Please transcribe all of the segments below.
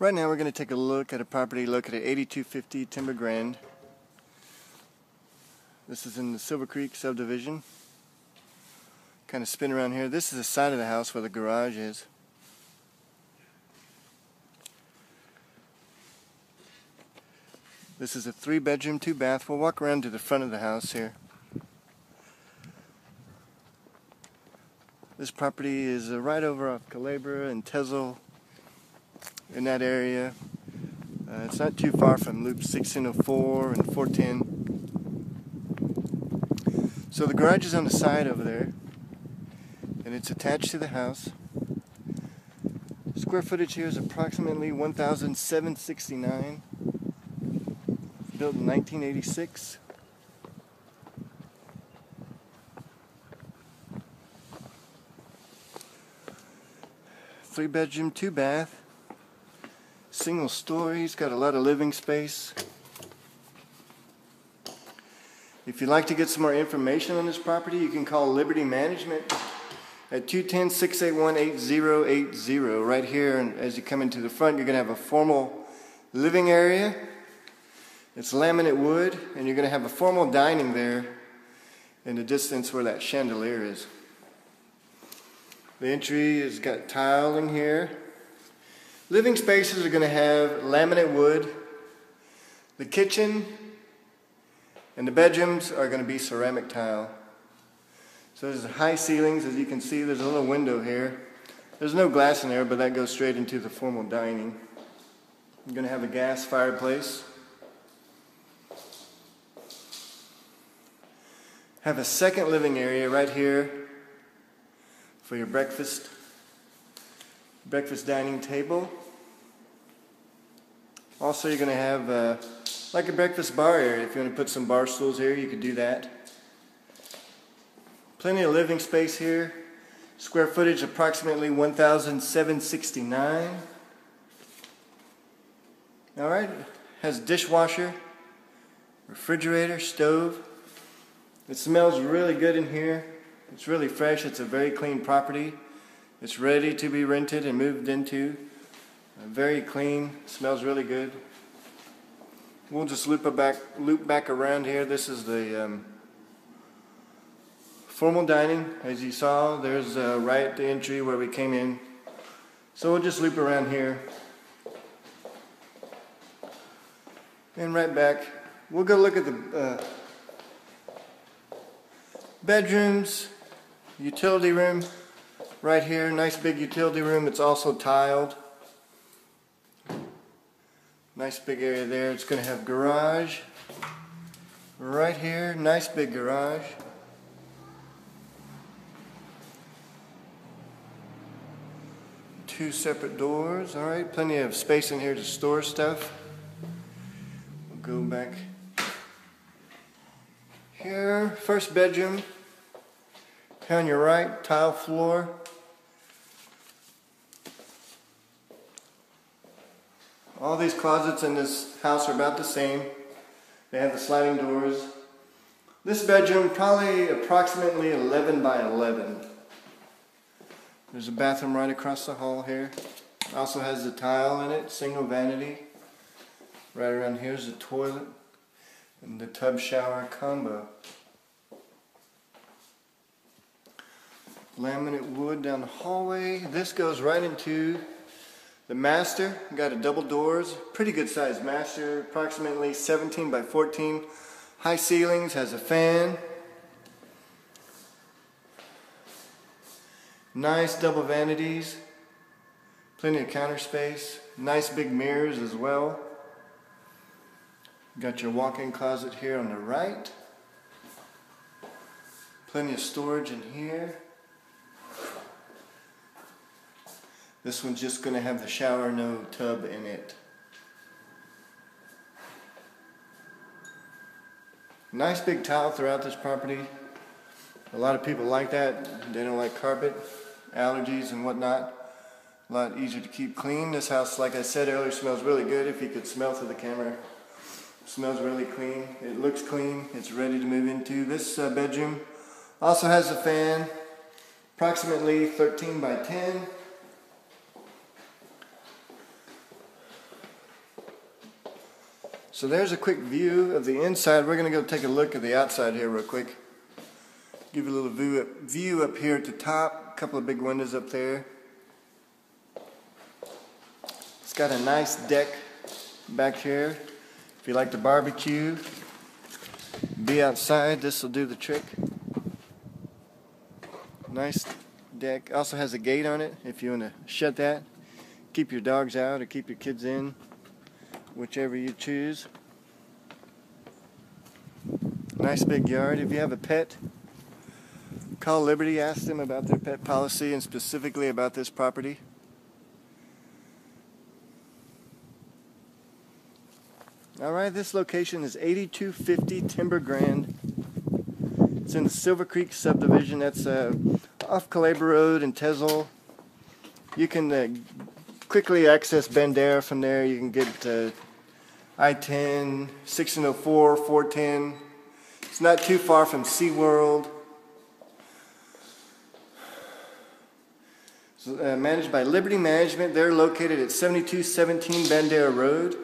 Right now we're going to take a look at a property located at 8250 Timber Grand. This is in the Silver Creek subdivision. Kind of spin around here. This is the side of the house where the garage is. This is a three bedroom, two bath. We'll walk around to the front of the house here. This property is uh, right over off Culebra and Tezel in that area. Uh, it's not too far from Loop 1604 and 410. So the garage is on the side over there, and it's attached to the house. Square footage here is approximately 1,769. Built in 1986. Three bedroom, two bath. Single story, it's got a lot of living space. If you'd like to get some more information on this property, you can call Liberty Management at 210-681-8080 right here. And as you come into the front, you're going to have a formal living area. It's laminate wood, and you're going to have a formal dining there in the distance where that chandelier is. The entry has got tile in here. Living spaces are going to have laminate wood. The kitchen and the bedrooms are going to be ceramic tile. So there's high ceilings, as you can see. There's a little window here. There's no glass in there, but that goes straight into the formal dining. You're going to have a gas fireplace. Have a second living area right here for your breakfast breakfast dining table. Also, you're going to have uh, like a breakfast bar area. If you want to put some bar stools here, you could do that. Plenty of living space here. Square footage approximately 1,769. All right, has dishwasher, refrigerator, stove. It smells really good in here. It's really fresh. It's a very clean property. It's ready to be rented and moved into. Uh, very clean. Smells really good. We'll just loop back, loop back around here. This is the um, formal dining. As you saw, there's uh, right at the entry where we came in. So we'll just loop around here. And right back. We'll go look at the uh, bedrooms utility room right here. Nice big utility room. It's also tiled. Nice big area there. It's going to have garage right here. Nice big garage. Two separate doors. All right, plenty of space in here to store stuff. We'll go back here. First bedroom. On your right, tile floor. All these closets in this house are about the same. They have the sliding doors. This bedroom, probably approximately 11 by 11. There's a bathroom right across the hall here. Also has the tile in it, single vanity. Right around here is the toilet and the tub shower combo. laminate wood down the hallway. This goes right into the master. Got a double doors, pretty good sized master, approximately 17 by 14. High ceilings, has a fan. Nice double vanities, plenty of counter space, nice big mirrors as well. Got your walk-in closet here on the right. Plenty of storage in here. This one's just going to have the shower, no tub in it. Nice big tile throughout this property. A lot of people like that. They don't like carpet, allergies and whatnot. A lot easier to keep clean. This house, like I said earlier, smells really good if you could smell through the camera. It smells really clean. It looks clean. It's ready to move into. This uh, bedroom also has a fan, approximately 13 by 10. So there's a quick view of the inside. We're going to go take a look at the outside here real quick. Give you a little view up, view up here at the top. A couple of big windows up there. It's got a nice deck back here. If you like to barbecue, be outside, this will do the trick. Nice deck. Also has a gate on it if you want to shut that. Keep your dogs out or keep your kids in whichever you choose. Nice big yard. If you have a pet, call Liberty, ask them about their pet policy and specifically about this property. Alright, this location is 8250 Timber Grand. It's in the Silver Creek subdivision. That's uh, off Culebra Road in Tezel. You can uh, quickly access Bandera from there. You can get uh, I-10, 1604, 410. It's not too far from SeaWorld. It's uh, managed by Liberty Management. They're located at 7217 Bandera Road.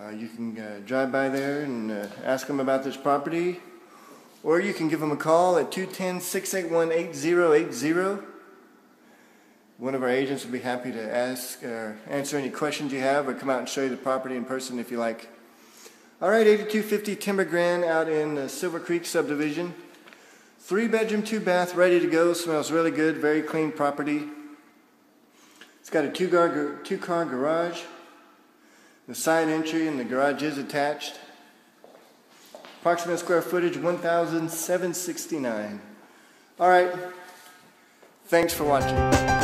Uh, you can uh, drive by there and uh, ask them about this property. Or you can give them a call at 210 681 8080. One of our agents will be happy to ask or answer any questions you have or come out and show you the property in person if you like. All right, 8250 Timber Grand out in the Silver Creek subdivision. Three bedroom, two bath, ready to go. Smells really good, very clean property. It's got a two car, two car garage. The side entry and the garage is attached. Approximate square footage 1,769. All right. Thanks for watching.